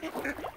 Ha ha ha!